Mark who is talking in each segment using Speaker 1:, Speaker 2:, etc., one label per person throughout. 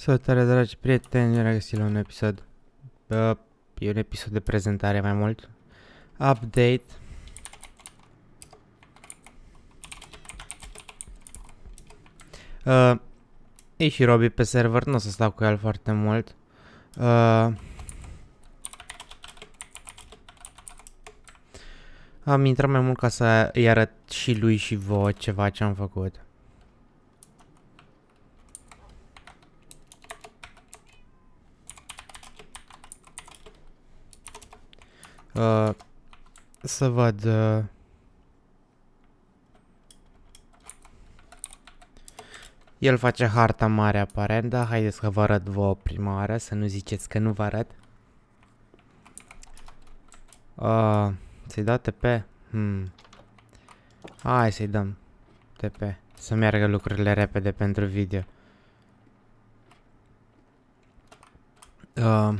Speaker 1: Salutare dragi prieteni, ne regăsit la un episod uh, E un episod de prezentare mai mult. Update. Uh, E și Robi pe server, nu o să stau cu el foarte mult. Uh, Am intrat mai mult ca să îi arăt și lui și vouă ceva ce am făcut Uh, să văd... Uh, el face harta mare aparent, dar haideți să vă arăt vouă prima oară, să nu ziceți că nu vă arăt. Uh, să-i dau TP? Hmm. Hai să-i dăm TP. Să meargă lucrurile repede pentru video. Uh,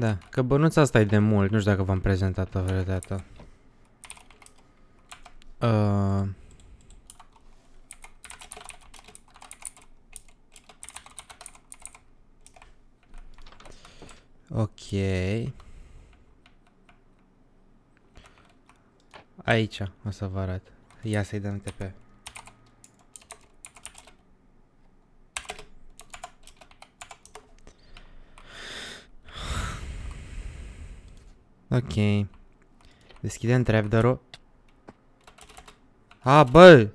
Speaker 1: da, că bănuța asta e de mult, nu știu dacă v-am prezentat-o vreodată. Uh... Ok. Aici o să vă arăt. Ia să-i dăm TP. Ok. Deschidem trapdoor-ul. A, bă!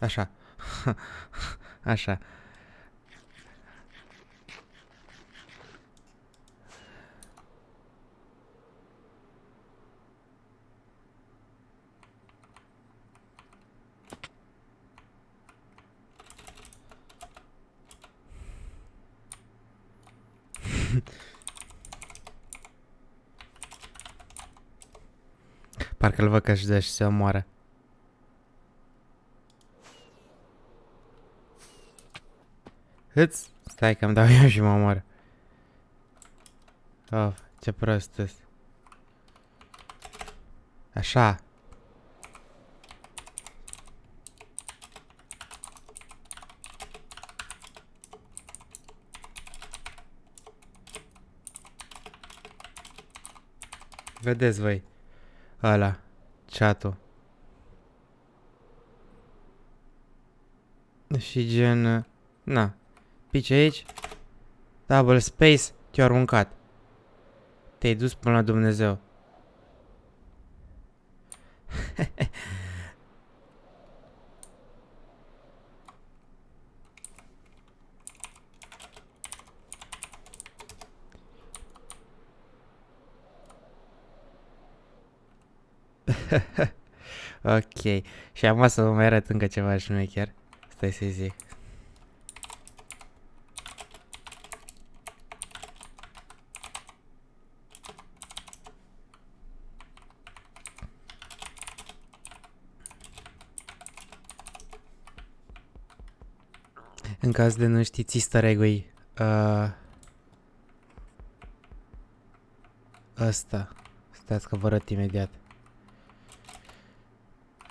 Speaker 1: Așa. Așa. Parcă-l văd că își dă și se omoară. Îți? Stai că-mi dau eu și mă omoară. Oh, ce prost este. Așa. Vedeți voi. Ăla. Chat-ul. Și gen... Na. Pici aici. Double space. Te-a aruncat. Te-ai dus până la Dumnezeu. ok. Și am să vă mai arăt încă ceva șmecher. Stai să zic. În caz de nu știți easter egg uh, Asta. Stați că vă arăt imediat.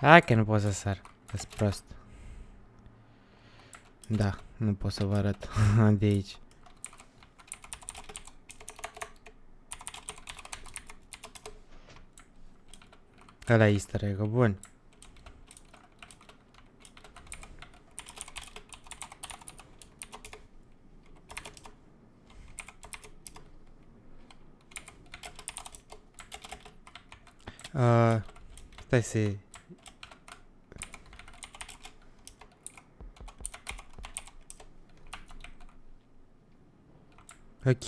Speaker 1: Hai că nu pot să sar. Ești prost. Da, nu pot să vă arăt de aici. Ăla e easter egg bun. Uh, stai să Ok.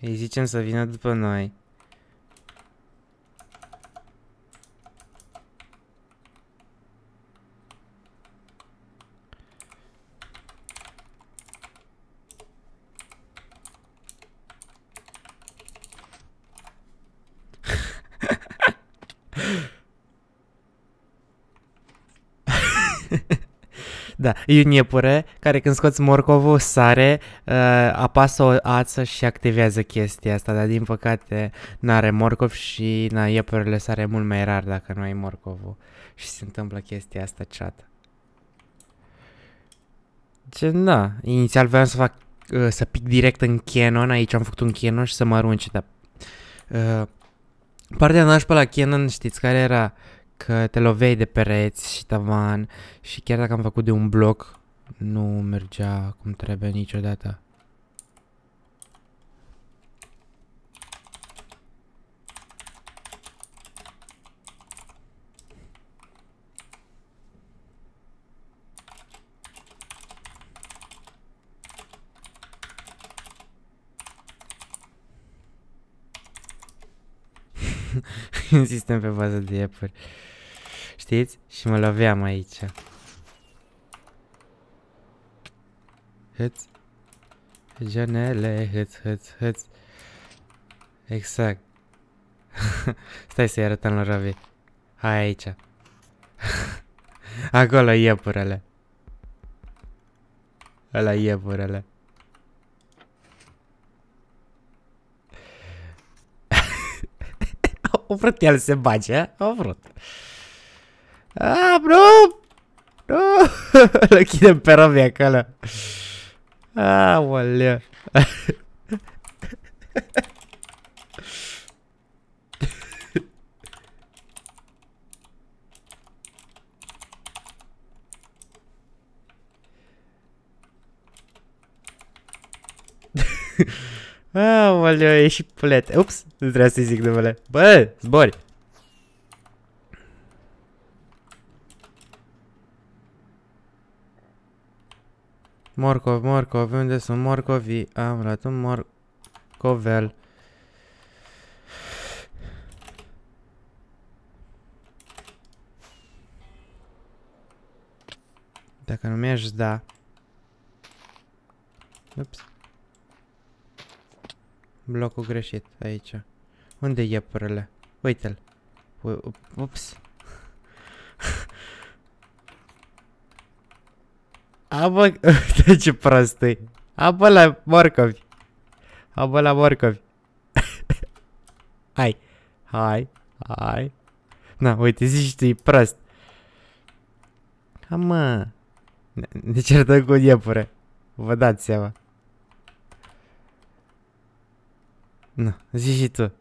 Speaker 1: Îi zicem să vină după noi. Da, e un iepure care când scoți morcovul sare, uh, apasă o ață și activează chestia asta, dar din păcate n-are morcov și na, iepurele sare mult mai rar dacă nu ai morcovul. Și se întâmplă chestia asta chat. Ce, da, inițial voiam să fac, uh, să pic direct în Canon, aici am făcut un Canon și să mă arunce, dar... Uh, partea nașpa la Canon, știți care era? Că te loveai de pereți și tavan și chiar dacă am făcut de un bloc, nu mergea cum trebuie niciodată. un sistem pe bază de iepuri. Știți? Și mă loveam aici. Hâț. Janele, hâț, hâț, hâț. Exact. Stai să-i arătăm la Ravi. Hai aici. Acolo iepurele. Ăla iepurele. O vrut el să se bage, a? vrut. A, nu! Nu! Îl închidem pe robi acolo. Aoleu. Aoleu, e și pulete. Ups, nu trebuie să-i zic numele. Bă, zbori. Morcov, morcov, unde sunt morcovii? Am luat un morcovel. Dacă nu mi-aș da. Ups. Blocul greșit, aici. Unde e iepurele? Uite-l. Ups. A, bă, de ce prost e. A, bă, la morcovi. A, bă, la morcovi. hai. Hai. Hai. Na, uite, zici tu, e prost. Ha, mă. Ne certăm cu iepure. Vă dați seama. Na, zi și tu.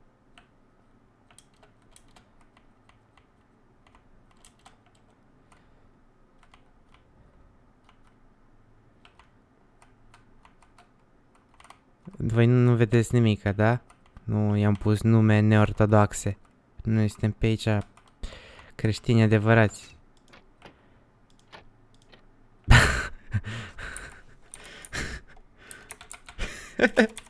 Speaker 1: Voi nu vedeți nimic, da? Nu i-am pus nume neortodoxe. Noi suntem pe aici creștini adevărați.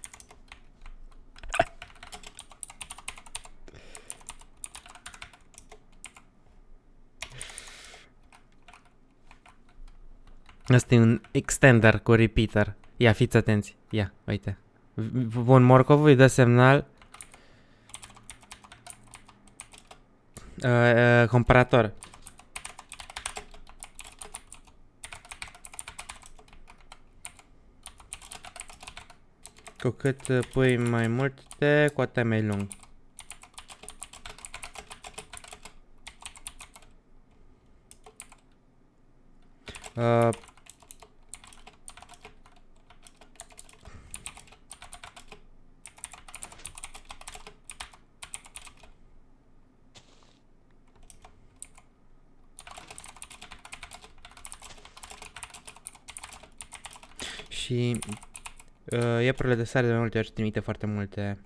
Speaker 1: Asta e un extender cu repeater. Ia, fiți atenți. Ia, uite. Bun, morcovul îi dă semnal. Uh, uh, comparator. Cu cât uh, pui mai multe, cu atât mai lung. Uh, Și uh, iepurile de sare de multe ori trimite foarte multe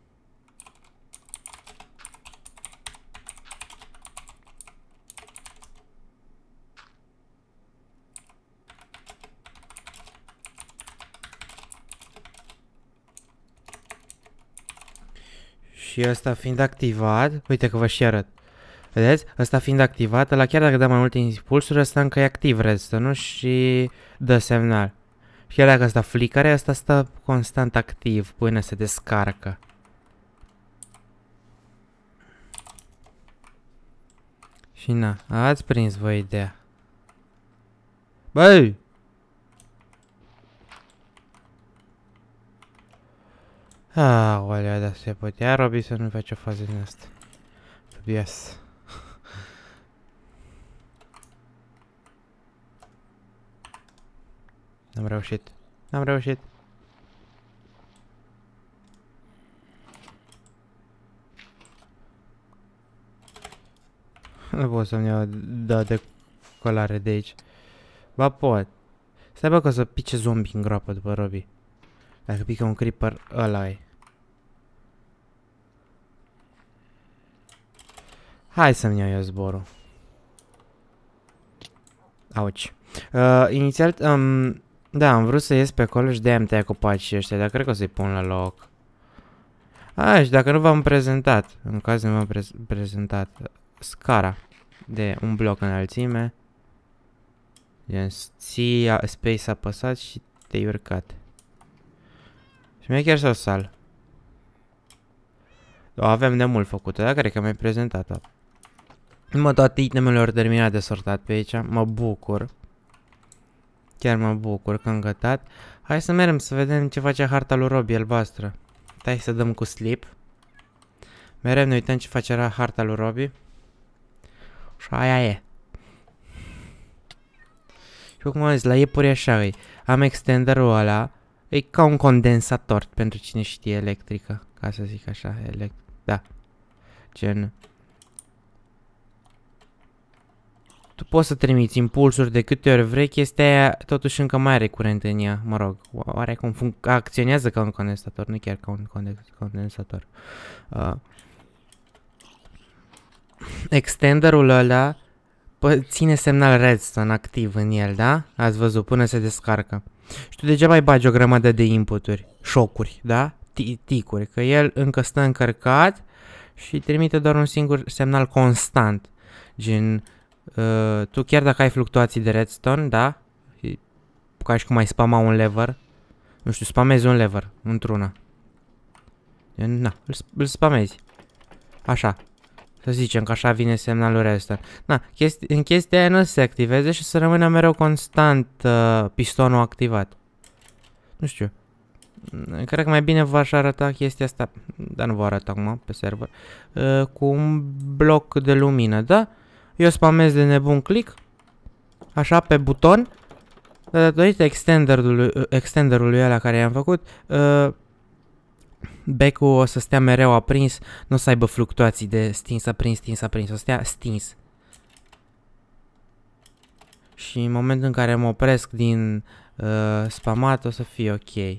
Speaker 1: Și ăsta fiind activat, uite că vă și arăt. Vedeți? Ăsta fiind activat, la chiar dacă dă mai multe impulsuri, ăsta încă e activ nu? și dă semnal. Și chiar dacă asta flicare, asta stă constant activ până se descarcă. Și na, ați prins voi ideea. Băi! Aolea, dar se putea Robi să nu face o fază din asta. Tobias. Am reușit. Am reușit. Nu pot să-mi iau da de colare de aici. Ba pot. Stai bă că o să pice zombie în groapă după Robbie. Dacă pică un creeper, ăla e. Hai să-mi iau eu zborul. Auci. Uh, inițial, um, da, am vrut să ies pe acolo și de-aia am tăiat copacii ăștia, dar cred că o să-i pun la loc. A, și dacă nu v-am prezentat, în caz nu v-am pre prezentat, scara de un bloc înălțime. Gen, ții space apăsat și te-ai urcat. Și mi-a chiar să o sal. O avem de mult făcută, dar cred că mi-ai prezentat-o. Mă, toate itemele au terminat de sortat pe aici, mă bucur. Chiar mă bucur că am gătat. Hai să mergem să vedem ce face harta lui Robbie albastră. Hai să dăm cu slip. Mereu ne uităm ce face harta lui Robbie. Și aia e. Și cum am zis, la iepuri așa e. Am extenderul ăla. E ca un condensator pentru cine știe electrică. Ca să zic așa, elect... Da. Gen... Tu poți să trimiți impulsuri de câte ori vrei, chestia aia totuși încă mai are curent în ea, mă rog, oarecum acționează ca un condensator, nu chiar ca un condensator. Uh, extenderul ăla ține semnal redstone activ în el, da? Ați văzut, până se descarcă. Și tu degeaba ai bagi o grămadă de inputuri, șocuri, da? Ticuri, că el încă stă încărcat și trimite doar un singur semnal constant. Gen, uh, tu chiar dacă ai fluctuații de redstone, da? Ca și cum ai spama un lever, nu știu, spamezi un lever într-una. Na, îl, îl spamezi. Așa, să zicem că așa vine semnalul redstone. Na, chesti în chestia aia nu se activeze și să rămână mereu constant uh, pistonul activat. Nu știu. Mm, cred că mai bine v-aș arăta chestia asta, dar nu vă arăt acum pe server, uh, cu un bloc de lumină, da? Eu spamez de nebun click, așa pe buton, dar datorită extenderului, uh, extenderului ăla care i-am făcut, uh, becul o să stea mereu aprins, nu o să aibă fluctuații de stins, aprins, stins, aprins, o să stea stins. Și în momentul în care mă opresc din uh, spamat o să fie ok.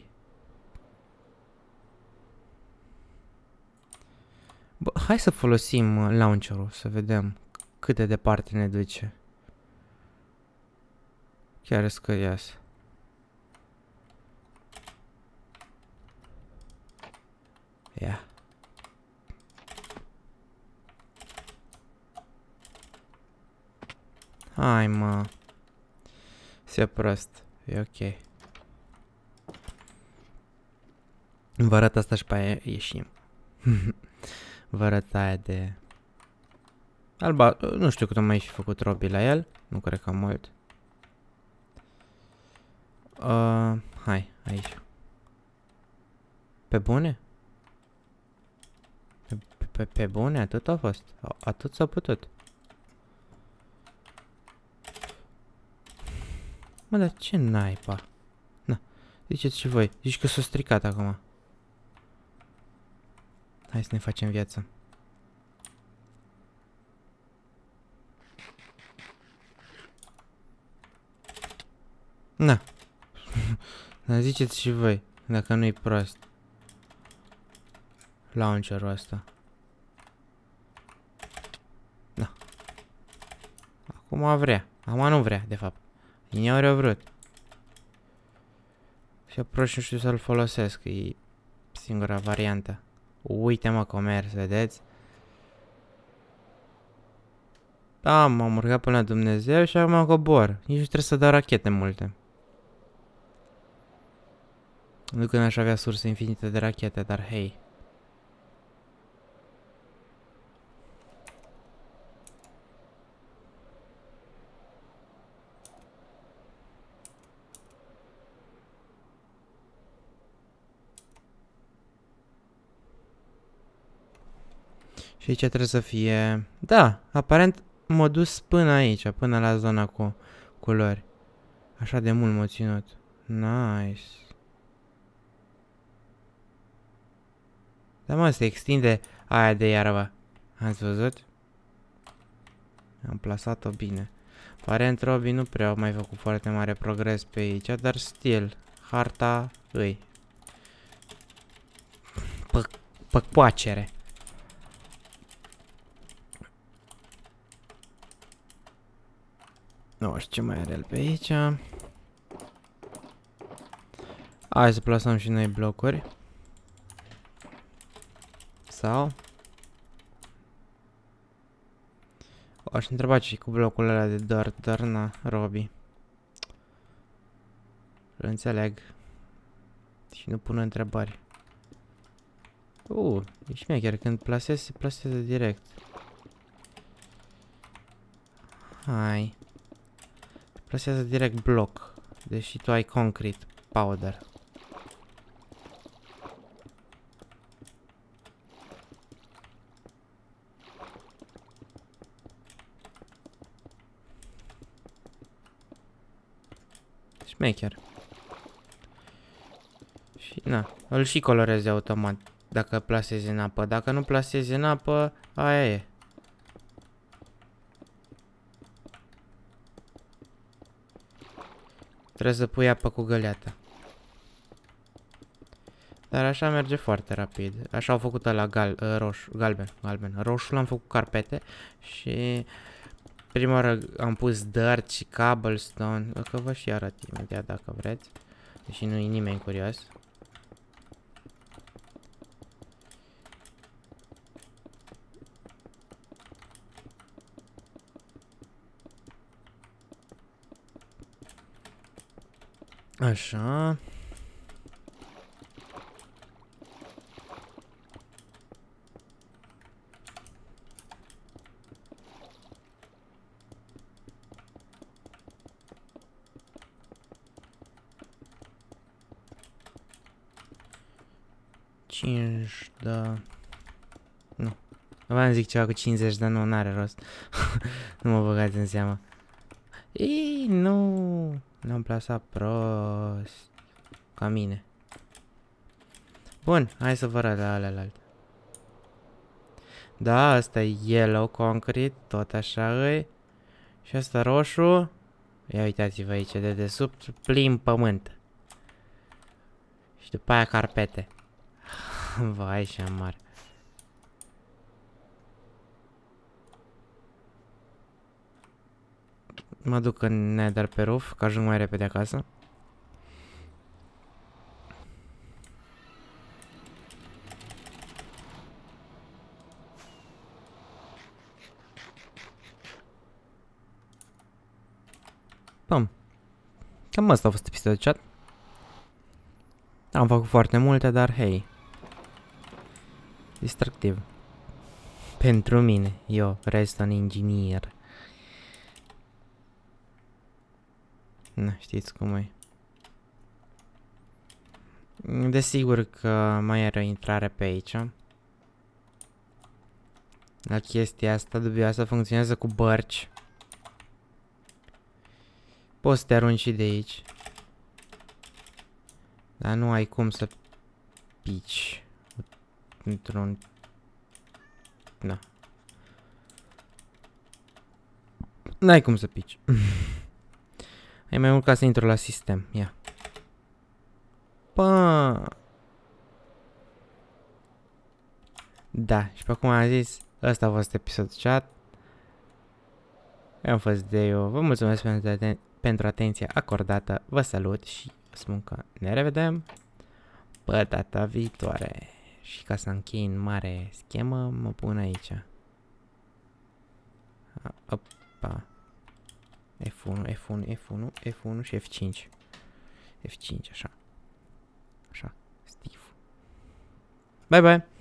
Speaker 1: Bă, hai să folosim uh, launcherul să vedem cât de departe ne duce. Chiar scărias. Ia. Hai, mă. Se prost. E ok. Vă arăt asta și pe aia ieșim. Vă arăt aia de... Alba, nu știu cât am mai fi făcut robii la el. Nu cred că mult. Uh, hai, aici. Pe bune? Pe, pe bune, atât a fost. Atât s-a putut. Mă, dar ce naipa? Na, ziceți și voi. Zici că s-a stricat acum. Hai să ne facem viață. Na. Dar ziceți și voi, dacă nu-i prost. Launcherul ăsta. Acum vrea. Acum nu vrea, de fapt. Ineori a vrut. Și aproape nu știu să-l folosesc. E singura variantă. Uite mă comerț, vedeți? Da, m-am urcat până la Dumnezeu și acum cobor. Nici nu trebuie să dau rachete multe. Nu când aș avea surse infinite de rachete, dar hei. Și aici trebuie să fie... Da, aparent m-a dus până aici, până la zona cu culori. Așa de mult m-a ținut. Nice. Da, mă, se extinde aia de iarba. Ați văzut? Am plasat-o bine. Parent Robi nu prea au mai făcut foarte mare progres pe aici, dar still, harta îi. Păcoacere. Nu știu ce mai are el pe aici. Hai să plasăm și noi blocuri. Sau? Aș întreba ce cu blocul ăla de dirt, dar na, Robi. Îl înțeleg. Și nu pun întrebări. Uh, e chiar când plasezi, se plasează direct. Hai. Plasează direct bloc. Deși tu ai concrete powder. Șmecher. Și, na, îl și colorezi automat dacă plasezi în apă. Dacă nu plasezi în apă, aia e. Trebuie să pui apă cu găleata. Dar așa merge foarte rapid. Așa au făcut la gal, uh, roșu, galben, galben. Roșu l-am făcut carpete și prima oară am pus dirt și cobblestone. Că vă și arăt imediat dacă vreți. Deși nu e nimeni curios. Așa. Cinci, da... Nu. Vreau zic ceva cu 50, dar nu, n-are rost. nu mă băgați în seama. Ei, nu. L-am plasat prost. Ca mine. Bun, hai să vă arăt la alelalte. Da, asta e yellow concrete, tot așa e. Și asta roșu. Ia uitați-vă aici, de desubt, plin pământ. Și după aia carpete. Vai și mare. Mă duc în nether pe roof, ca ajung mai repede acasă. Pam. Cam asta a fost episodul de chat. Am făcut foarte multe, dar hei. Distractiv. Pentru mine, eu, reston engineer. Na, știți cum e. Desigur că mai are o intrare pe aici. La chestia asta dubioasă funcționează cu bărci. Poți să te arunci și de aici. Dar nu ai cum să pici într-un... Da. N-ai cum să pici. E mai mult ca să intru la sistem. Ia. Pa. Da, și pe cum am zis, ăsta a fost episodul chat. Eu am fost de eu. Vă mulțumesc pentru, aten pentru atenția acordată. Vă salut și vă spun că ne revedem pe data viitoare. Și ca să închei în mare schemă, mă pun aici. Opa. F1, F1, F1, F1 și F5. F5, așa. Așa, Steve. Bye, bye!